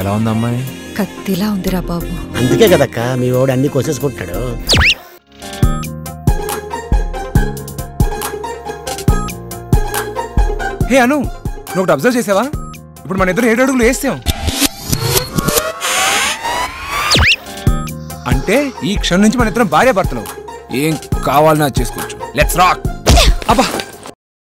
ఎలా ఉందమ్మాయి కత్తిలా ఉందిరా బాబు. అందుకే కదక్క మీ వాడు అన్ని కోసేసుకుంటాడు. హే అను నువ్వు ఒకటి అబ్జర్వ్ చేసావా? ఇప్పుడు మన ఇద్దరు ఏడు అడుగులు వేస్తాం. అంటే ఈ క్షణం నుంచి మన ఇద్దరం భార్య భర్తలు ఏం కావాలన్నా చేసుకోవచ్చు. లెట్స్ రాక్ అబ్బా!